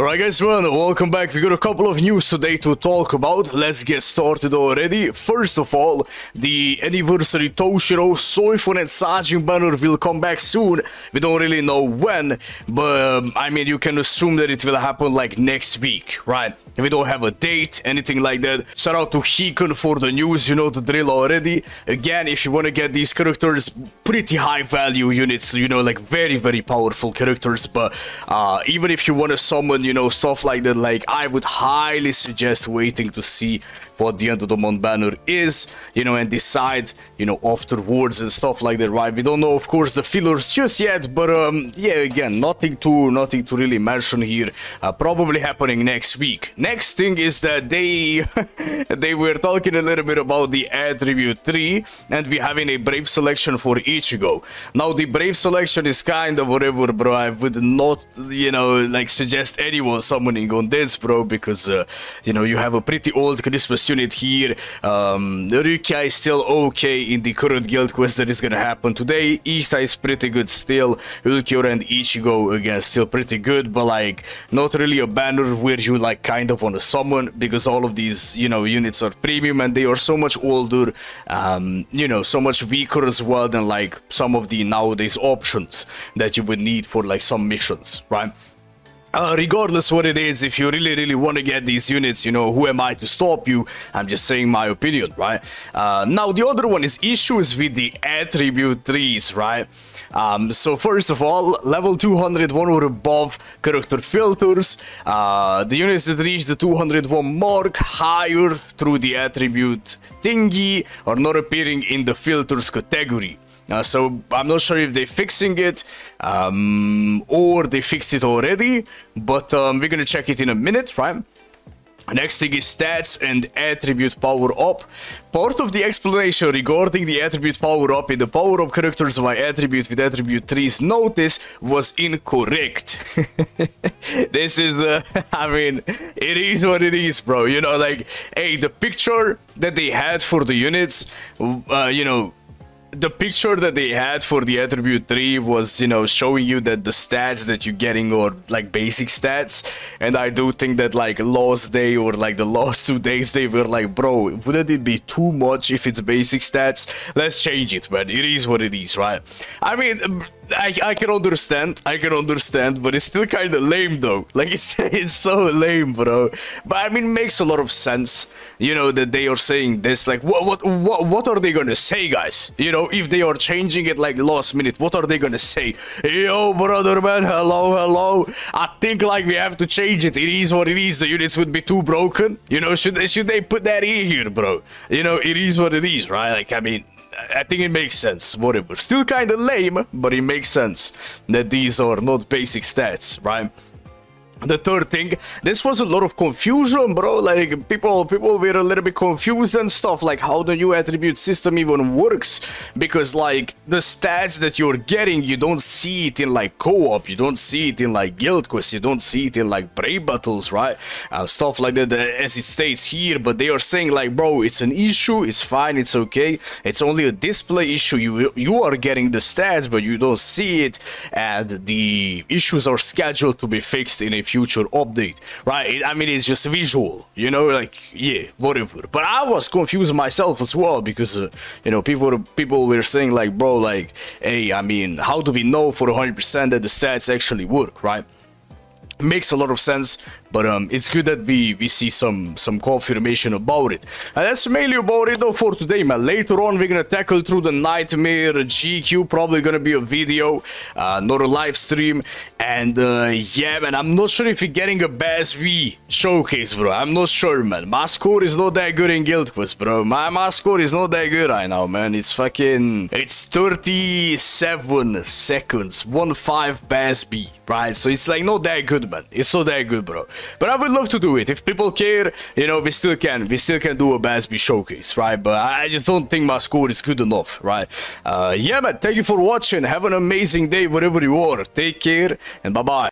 Alright guys, well, welcome back. We got a couple of news today to talk about. Let's get started already. First of all, the anniversary Toshiro, Soi Fon and Sajin banner will come back soon. We don't really know when, but um, I mean, you can assume that it will happen like next week, right? We don't have a date, anything like that. Shout out to Hikun for the news, you know the drill already. Again, if you want to get these characters, pretty high value units, you know, like very, very powerful characters, but uh, even if you want to summon you know, stuff like that, like, I would highly suggest waiting to see what the end of the month banner is, you know, and decide, you know, afterwards and stuff like that, right? We don't know, of course, the fillers just yet, but, um, yeah, again, nothing to, nothing to really mention here. Uh, probably happening next week. Next thing is that they, they were talking a little bit about the attribute tree, and we having a brave selection for Ichigo. Now, the brave selection is kind of whatever, bro. I would not, you know, like, suggest anyone summoning on this, bro, because, uh, you know, you have a pretty old Christmas unit here. Um, Rukia is still okay in the current guild quest that is gonna happen today. Ishta is pretty good still. Ulquiorra and Ichigo again still pretty good, but like not really a banner where you like kind of want to summon because all of these you know units are premium and they are so much older, um, you know, so much weaker as well than like some of the nowadays options that you would need for like some missions, right? Uh, regardless what it is, if you really, really want to get these units, you know, who am I to stop you? I'm just saying my opinion, right? Uh, now, the other one is issues with the attribute trees, right? Um, so, first of all, level 201 or above character filters. Uh, the units that reach the 201 mark higher through the attribute thingy are not appearing in the filters category. Uh, so I'm not sure if they're fixing it um, or they fixed it already, but um, we're gonna check it in a minute, right? Next thing is stats and attribute power up. Part of the explanation regarding the attribute power up in the power up characters my attribute with attribute tree's notice was incorrect. this is, uh, I mean, it is what it is, bro. You know, like, hey, the picture that they had for the units, uh, you know, the picture that they had for the attribute tree was you know showing you that the stats that you're getting are like basic stats. And i do think that like last day or like the last two days they were like bro wouldn't it be too much if it's basic stats? Let's change it man. It is what it is right? I mean I, I can understand, I can understand, but it's still kind of lame though. Like it's it's so lame, bro. But I mean, makes a lot of sense. You know that they are saying this. Like, what what what what are they gonna say, guys? You know, if they are changing it like last minute, what are they gonna say? Yo, brother, man, hello, hello. I think like we have to change it. It is what it is. The units would be too broken. You know, should they should they put that in here, bro? You know, it is what it is, right? Like, I mean. I think it makes sense, whatever. Still kinda lame, but it makes sense that these are not basic stats, right? The third thing this was a lot of confusion bro. Like people people were a little bit confused and stuff like how the new attribute system even works. Because like the stats that you're getting you don't see it in like co-op. You don't see it in like guild quests. You don't see it in like brave battles right? Uh, stuff like that as it states here. But they are saying like bro it's an issue. It's fine. It's okay. It's only a display issue. You you are getting the stats but you don't see it. And the issues are scheduled to be fixed in a future update, right? I mean, it's just visual, you know, like, yeah, whatever. But I was confused myself as well because, uh, you know, people people were saying like, bro, like, hey, I mean, how do we know for 100% that the stats actually work, right? makes a lot of sense but um, it's good that we we see some some confirmation about it. And that's mainly about it though for today man later on we're gonna tackle through the nightmare gq probably gonna be a video uh, not a live stream. And uh, yeah man i'm not sure if you're getting a Bazz-B showcase bro. I'm not sure man. My score is not that good in guild quest bro. My my score is not that good right now man. It's fucking it's 37 seconds. 1-5 Bazz-B right? So it's like not that good man. It's not that good bro but I would love to do it. If people care, you know, we still can. We still can do a Bazz-B showcase, right? But I just don't think my score is good enough, right? Uh, yeah, man, thank you for watching. Have an amazing day wherever you are. Take care and bye-bye.